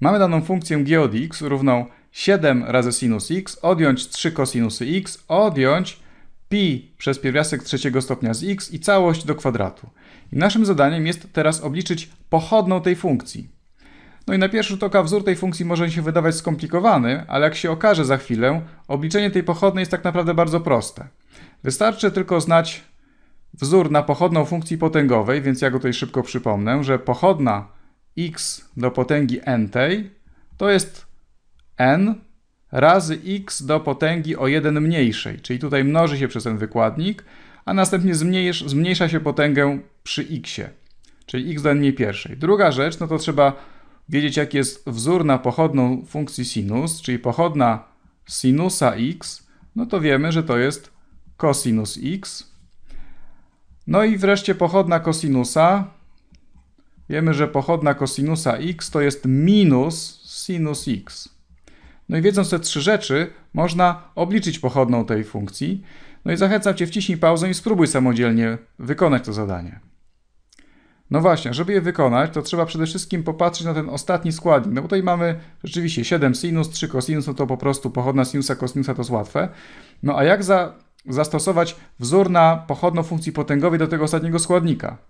Mamy daną funkcję g od x równą 7 razy sinus x, odjąć 3 kosinusy x, odjąć pi przez pierwiastek trzeciego stopnia z x i całość do kwadratu. I naszym zadaniem jest teraz obliczyć pochodną tej funkcji. No i na pierwszy rzut oka wzór tej funkcji może się wydawać skomplikowany, ale jak się okaże za chwilę, obliczenie tej pochodnej jest tak naprawdę bardzo proste. Wystarczy tylko znać wzór na pochodną funkcji potęgowej, więc ja go tutaj szybko przypomnę, że pochodna x do potęgi n tej to jest n razy x do potęgi o 1 mniejszej, czyli tutaj mnoży się przez ten wykładnik, a następnie zmniejsz, zmniejsza się potęgę przy x, czyli x do n pierwszej. Druga rzecz, no to trzeba wiedzieć jaki jest wzór na pochodną funkcji sinus, czyli pochodna sinusa x, no to wiemy, że to jest cosinus x. No i wreszcie pochodna kosinusa. Wiemy, że pochodna kosinusa x to jest minus sinus x. No i wiedząc te trzy rzeczy, można obliczyć pochodną tej funkcji. No i zachęcam Cię, wciśnij pauzę i spróbuj samodzielnie wykonać to zadanie. No właśnie, żeby je wykonać, to trzeba przede wszystkim popatrzeć na ten ostatni składnik. No bo tutaj mamy rzeczywiście 7 sinus, 3 cosinus, no to po prostu pochodna sinusa, kosinusa to jest łatwe. No a jak za, zastosować wzór na pochodną funkcji potęgowej do tego ostatniego składnika?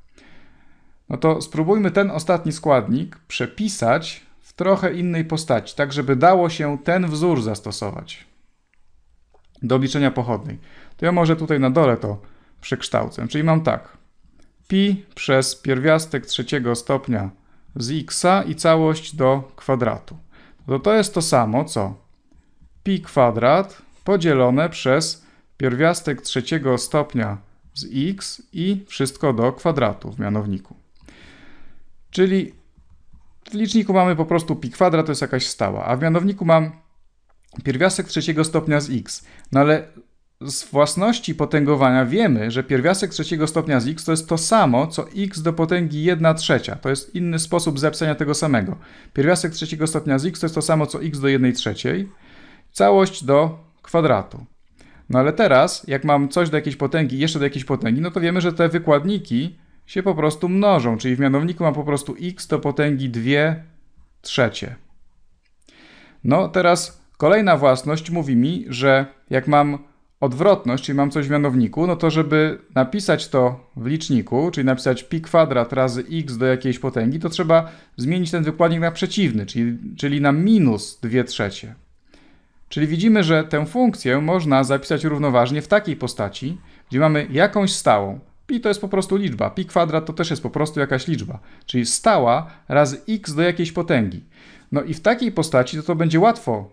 No to spróbujmy ten ostatni składnik przepisać w trochę innej postaci, tak żeby dało się ten wzór zastosować do obliczenia pochodnej. To ja może tutaj na dole to przekształcę. Czyli mam tak pi przez pierwiastek trzeciego stopnia z x i całość do kwadratu. To to jest to samo co pi kwadrat podzielone przez pierwiastek trzeciego stopnia z x i wszystko do kwadratu w mianowniku. Czyli w liczniku mamy po prostu pi kwadrat, to jest jakaś stała, a w mianowniku mam pierwiastek trzeciego stopnia z x. No ale z własności potęgowania wiemy, że pierwiastek trzeciego stopnia z x to jest to samo, co x do potęgi 1 trzecia. To jest inny sposób zapisania tego samego. Pierwiastek trzeciego stopnia z x to jest to samo, co x do 1 trzeciej. Całość do kwadratu. No ale teraz, jak mam coś do jakiejś potęgi jeszcze do jakiejś potęgi, no to wiemy, że te wykładniki się po prostu mnożą, czyli w mianowniku mam po prostu x do potęgi 2 trzecie. No teraz kolejna własność mówi mi, że jak mam odwrotność, czyli mam coś w mianowniku, no to żeby napisać to w liczniku, czyli napisać pi kwadrat razy x do jakiejś potęgi, to trzeba zmienić ten wykładnik na przeciwny, czyli, czyli na minus 2 trzecie. Czyli widzimy, że tę funkcję można zapisać równoważnie w takiej postaci, gdzie mamy jakąś stałą. Pi to jest po prostu liczba, pi kwadrat to też jest po prostu jakaś liczba, czyli stała razy x do jakiejś potęgi. No i w takiej postaci to, to będzie łatwo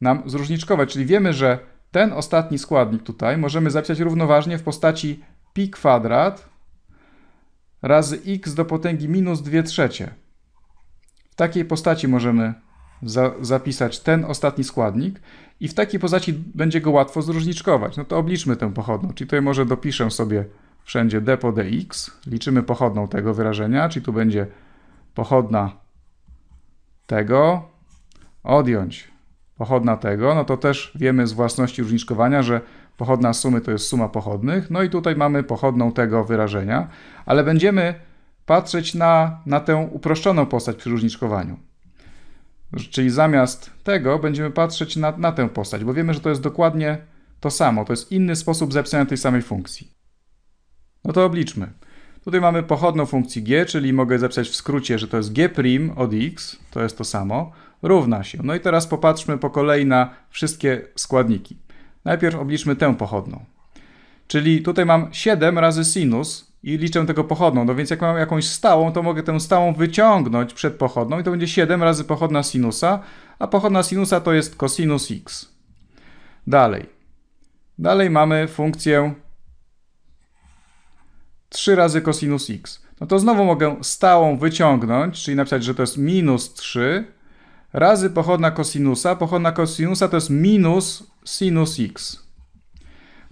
nam zróżniczkować, czyli wiemy, że ten ostatni składnik tutaj możemy zapisać równoważnie w postaci pi kwadrat razy x do potęgi minus 2 trzecie. W takiej postaci możemy za zapisać ten ostatni składnik i w takiej postaci będzie go łatwo zróżniczkować. No to obliczmy tę pochodną, czyli tutaj może dopiszę sobie wszędzie d po dx, liczymy pochodną tego wyrażenia, czyli tu będzie pochodna tego, odjąć pochodna tego, no to też wiemy z własności różniczkowania, że pochodna sumy to jest suma pochodnych. No i tutaj mamy pochodną tego wyrażenia, ale będziemy patrzeć na, na tę uproszczoną postać przy różniczkowaniu. Czyli zamiast tego będziemy patrzeć na, na tę postać, bo wiemy, że to jest dokładnie to samo. To jest inny sposób zapisania tej samej funkcji. No to obliczmy. Tutaj mamy pochodną funkcji g, czyli mogę zapisać w skrócie, że to jest g' od x, to jest to samo, równa się. No i teraz popatrzmy po kolei na wszystkie składniki. Najpierw obliczmy tę pochodną. Czyli tutaj mam 7 razy sinus i liczę tego pochodną. No więc jak mam jakąś stałą, to mogę tę stałą wyciągnąć przed pochodną i to będzie 7 razy pochodna sinusa, a pochodna sinusa to jest cosinus x. Dalej. Dalej mamy funkcję 3 razy cosinus x. No to znowu mogę stałą wyciągnąć, czyli napisać, że to jest minus 3 razy pochodna kosinusa. Pochodna kosinusa to jest minus sinus x.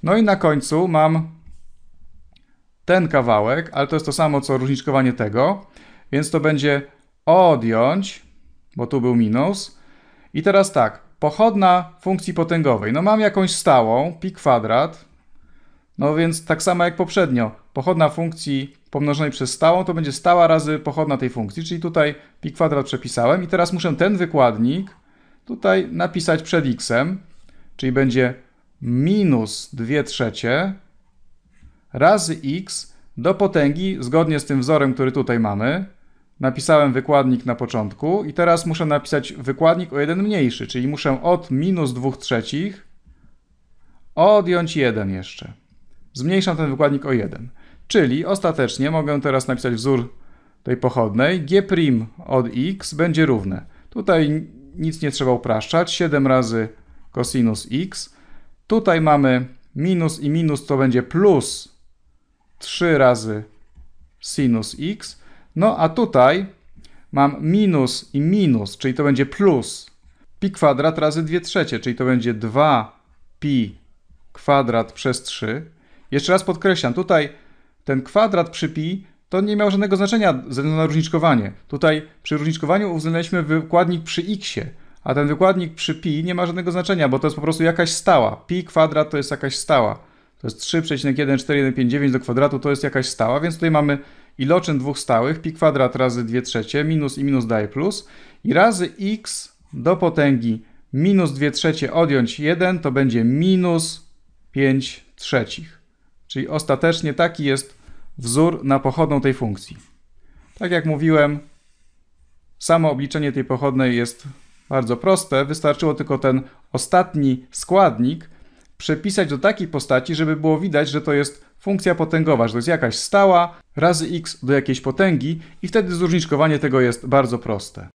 No i na końcu mam ten kawałek, ale to jest to samo co różniczkowanie tego, więc to będzie odjąć, bo tu był minus. I teraz tak, pochodna funkcji potęgowej. No mam jakąś stałą, pi kwadrat, no więc tak samo jak poprzednio. Pochodna funkcji pomnożonej przez stałą to będzie stała razy pochodna tej funkcji, czyli tutaj pi kwadrat przepisałem i teraz muszę ten wykładnik tutaj napisać przed x, czyli będzie minus 2 trzecie razy x do potęgi, zgodnie z tym wzorem, który tutaj mamy. Napisałem wykładnik na początku i teraz muszę napisać wykładnik o jeden mniejszy, czyli muszę od minus 2 trzecich odjąć 1 jeszcze. Zmniejszam ten wykładnik o 1. Czyli ostatecznie mogę teraz napisać wzór tej pochodnej. g' od x będzie równe. Tutaj nic nie trzeba upraszczać. 7 razy cosinus x. Tutaj mamy minus i minus to będzie plus 3 razy sinus x. No a tutaj mam minus i minus, czyli to będzie plus pi kwadrat razy 2 trzecie, czyli to będzie 2 pi kwadrat przez 3. Jeszcze raz podkreślam, tutaj ten kwadrat przy pi to nie miał żadnego znaczenia ze względu na różniczkowanie. Tutaj przy różniczkowaniu uwzględniliśmy wykładnik przy x, a ten wykładnik przy pi nie ma żadnego znaczenia, bo to jest po prostu jakaś stała. Pi kwadrat to jest jakaś stała. To jest 3,14159 do kwadratu, to jest jakaś stała, więc tutaj mamy iloczyn dwóch stałych, pi kwadrat razy 2 trzecie, minus i minus daje plus, i razy x do potęgi minus 2 trzecie odjąć 1 to będzie minus 5 trzecich. Czyli ostatecznie taki jest wzór na pochodną tej funkcji. Tak jak mówiłem, samo obliczenie tej pochodnej jest bardzo proste. Wystarczyło tylko ten ostatni składnik przepisać do takiej postaci, żeby było widać, że to jest funkcja potęgowa, że to jest jakaś stała razy x do jakiejś potęgi i wtedy zróżniczkowanie tego jest bardzo proste.